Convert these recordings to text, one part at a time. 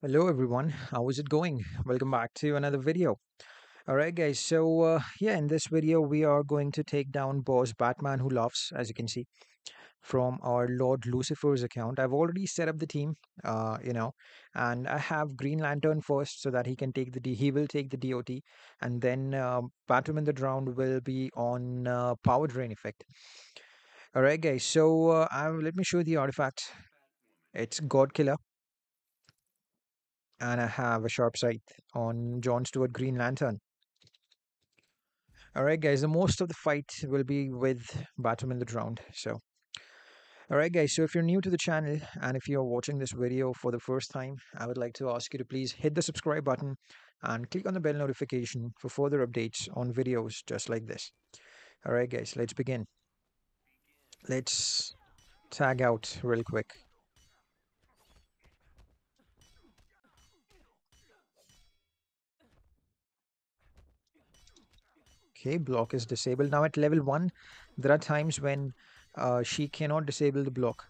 Hello everyone, how is it going? Welcome back to another video. Alright guys, so uh, yeah, in this video we are going to take down boss Batman Who Laughs, as you can see, from our Lord Lucifer's account. I've already set up the team, uh, you know, and I have Green Lantern first so that he can take the D he will take the DOT, and then uh, Batman the Drowned will be on uh, Power Drain effect. Alright guys, so uh, let me show you the artifact. It's God Killer and I have a Sharp Scythe on John Stewart Green Lantern. Alright guys, the most of the fight will be with Batman the Drowned. So Alright guys, so if you're new to the channel and if you're watching this video for the first time, I would like to ask you to please hit the subscribe button and click on the bell notification for further updates on videos just like this. Alright guys, let's begin. Let's tag out real quick. Okay, block is disabled. Now at level 1, there are times when uh, she cannot disable the block.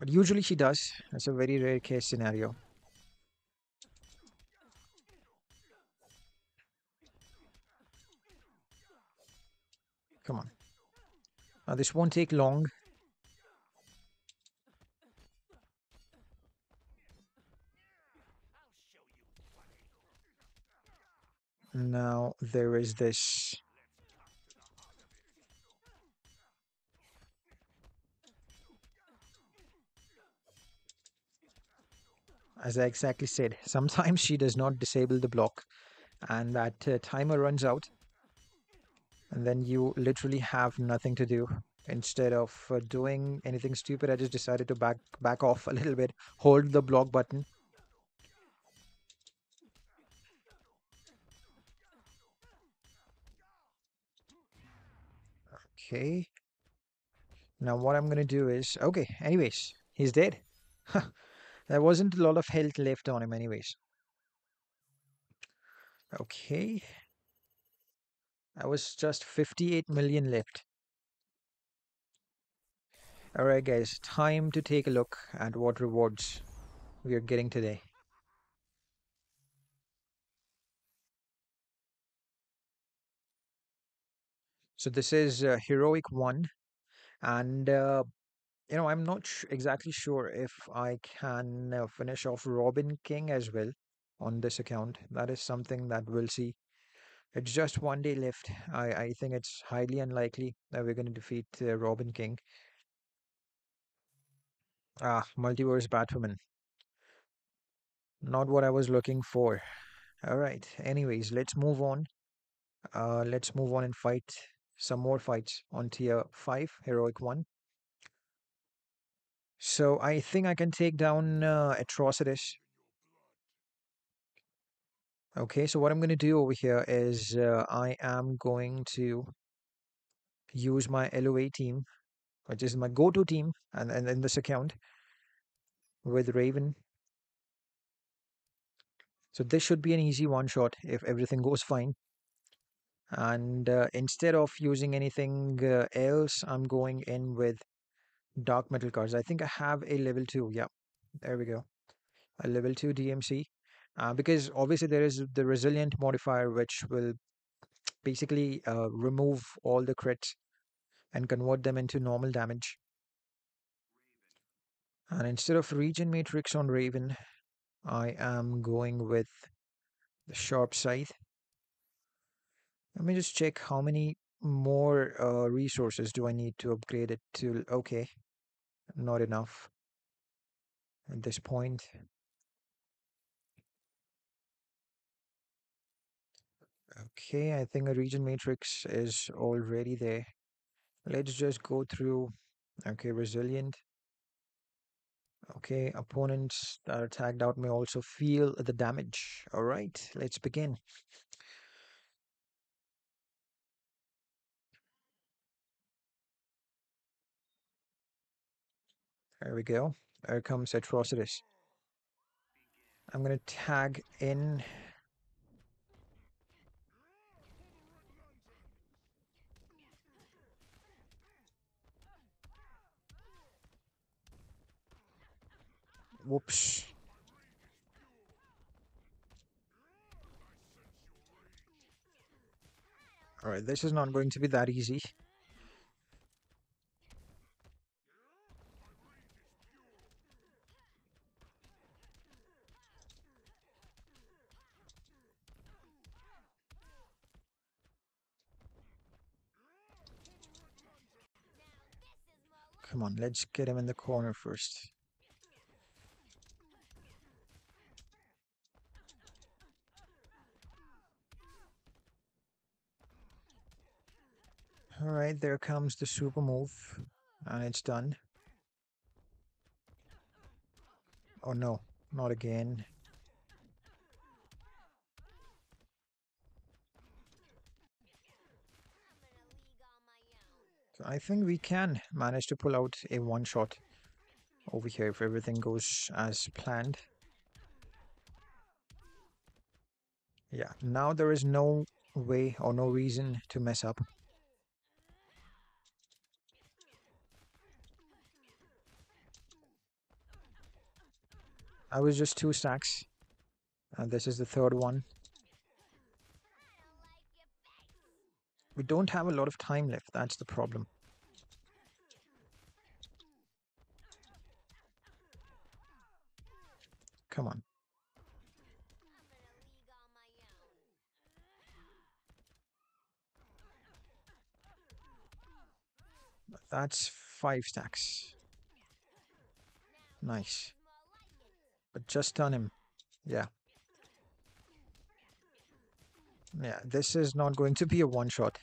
But usually she does. That's a very rare case scenario. Come on. Now this won't take long. Now there is this as I exactly said, sometimes she does not disable the block and that uh, timer runs out and then you literally have nothing to do. Instead of uh, doing anything stupid, I just decided to back back off a little bit, hold the block button. Okay. Now what I'm gonna do is, okay, anyways, he's dead. There wasn't a lot of health left on him anyways. Okay. That was just 58 million left. Alright guys, time to take a look at what rewards we are getting today. So this is uh, Heroic 1 and uh, you know, I'm not exactly sure if I can uh, finish off Robin King as well on this account. That is something that we'll see. It's just one day left. I, I think it's highly unlikely that we're going to defeat uh, Robin King. Ah, Multiverse Batwoman. Not what I was looking for. Alright, anyways, let's move on. Uh, let's move on and fight some more fights on tier 5, Heroic 1. So I think I can take down uh, Atrocitus. Okay, so what I'm going to do over here is uh, I am going to use my LOA team, which is my go-to team, and, and in this account with Raven. So this should be an easy one-shot if everything goes fine. And uh, instead of using anything uh, else, I'm going in with dark metal cards. I think I have a level 2. Yeah, there we go. A level 2 DMC. Uh, because obviously there is the resilient modifier which will basically uh, remove all the crits and convert them into normal damage. And instead of Regen Matrix on Raven, I am going with the Sharp Scythe. Let me just check how many more uh, resources do I need to upgrade it to. Okay, not enough at this point. Okay, I think a Regen matrix is already there. Let's just go through. Okay, resilient. Okay, opponents that are tagged out may also feel the damage. All right, let's begin. There we go. There comes Atrocitus. I'm going to tag in Whoops. Alright, this is not going to be that easy. Come let's get him in the corner first. Alright, there comes the super move. And it's done. Oh no, not again. I think we can manage to pull out a one shot over here if everything goes as planned. Yeah, now there is no way or no reason to mess up. I was just two stacks. And this is the third one. We don't have a lot of time left, that's the problem. Come on. That's five stacks. Nice. But just stun him. Yeah. Yeah, this is not going to be a one shot.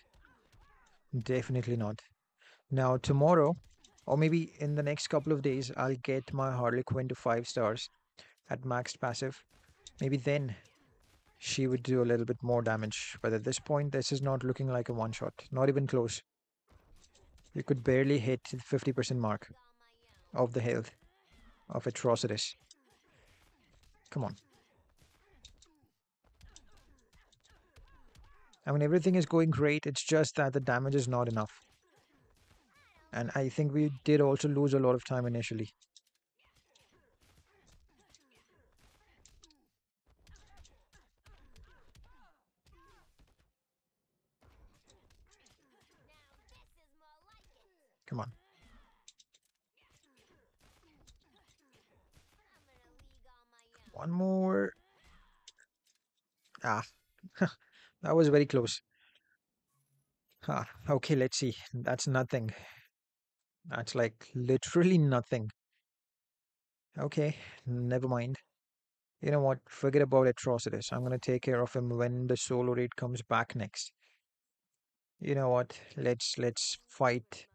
Definitely not. Now, tomorrow, or maybe in the next couple of days, I'll get my Harley Quinn to 5 stars at maxed passive. Maybe then she would do a little bit more damage. But at this point, this is not looking like a one shot. Not even close. You could barely hit the 50% mark of the health of Atrocitus. Come on. I mean, everything is going great. It's just that the damage is not enough. And I think we did also lose a lot of time initially. Come on. One more. Ah, that was very close. Ah, okay, let's see. That's nothing. That's like literally nothing. Okay, never mind. You know what? Forget about Atrocitus. I'm gonna take care of him when the solo raid comes back next. You know what? Let's let's fight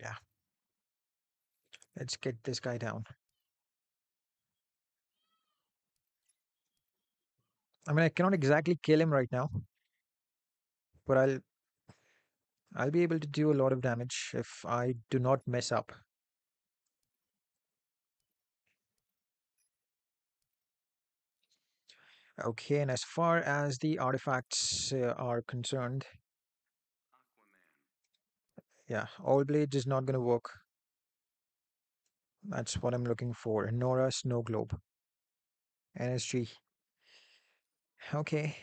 Yeah. Let's get this guy down. I mean, I cannot exactly kill him right now, but I'll I'll be able to do a lot of damage if I do not mess up. Okay, and as far as the artifacts uh, are concerned, yeah, all blades is not going to work. That's what I'm looking for. Nora Snow Globe. NSG. Okay.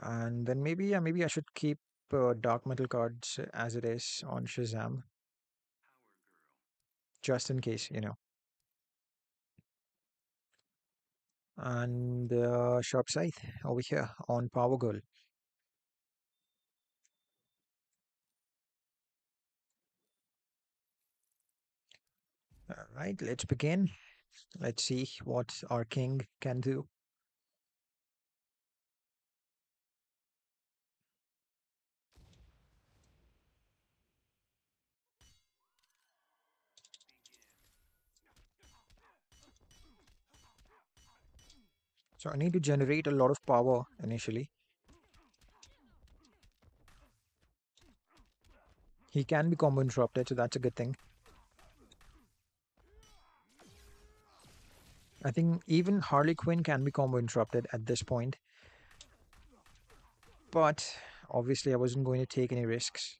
And then maybe, yeah, maybe I should keep uh, dark metal cards as it is on Shazam. Just in case, you know. And uh, Sharp Scythe over here on Power Girl. All right, let's begin. Let's see what our king can do. So I need to generate a lot of power initially. He can be combo interrupted, so that's a good thing. I think even Harley Quinn can be combo interrupted at this point. but obviously I wasn't going to take any risks.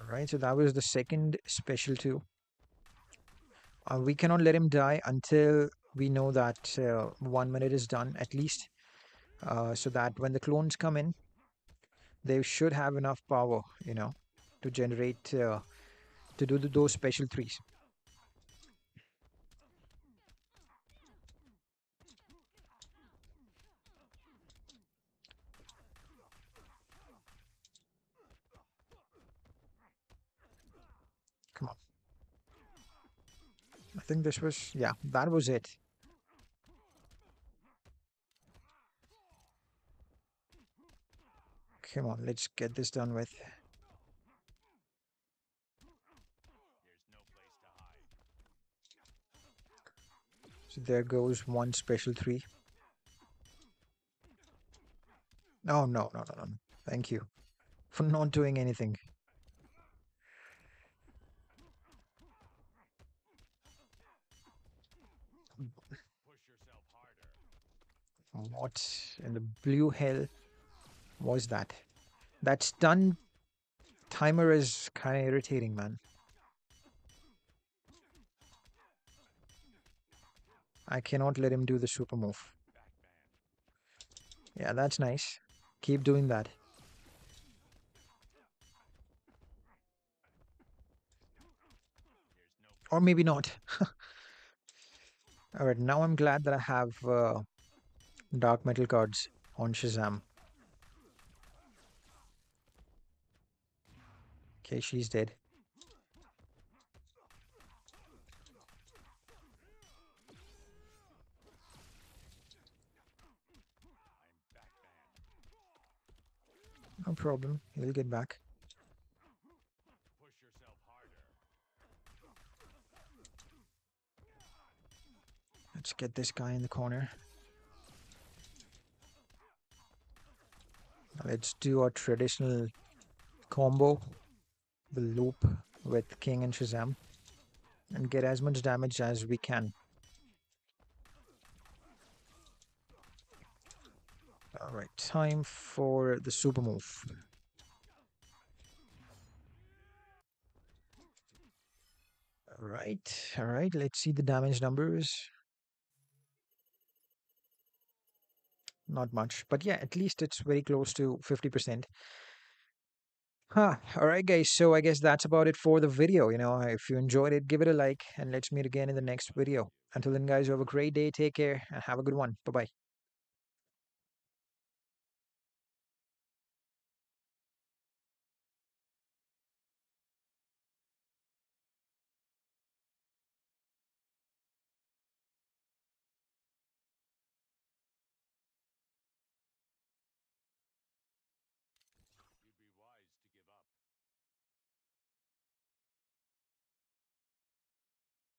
Alright, so that was the second special two. Uh, we cannot let him die until we know that uh, one minute is done at least. Uh, so that when the clones come in, they should have enough power, you know, to generate, uh, to do those special threes. Come on. I think this was, yeah, that was it. Come on, let's get this done with. There goes one special three. No, no, no, no, no. Thank you for not doing anything. What in the blue hell was that? That stun timer is kind of irritating, man. I cannot let him do the super move. Yeah, that's nice. Keep doing that. Or maybe not. Alright, now I'm glad that I have uh, dark metal cards on Shazam. Okay, she's dead. No problem. He'll get back. Let's get this guy in the corner. Let's do our traditional combo, the loop with King and Shazam, and get as much damage as we can. Alright, time for the super move. Alright, alright, let's see the damage numbers. Not much, but yeah, at least it's very close to 50%. Huh. Alright guys, so I guess that's about it for the video. You know, if you enjoyed it, give it a like and let's meet again in the next video. Until then guys, have a great day, take care and have a good one. Bye-bye.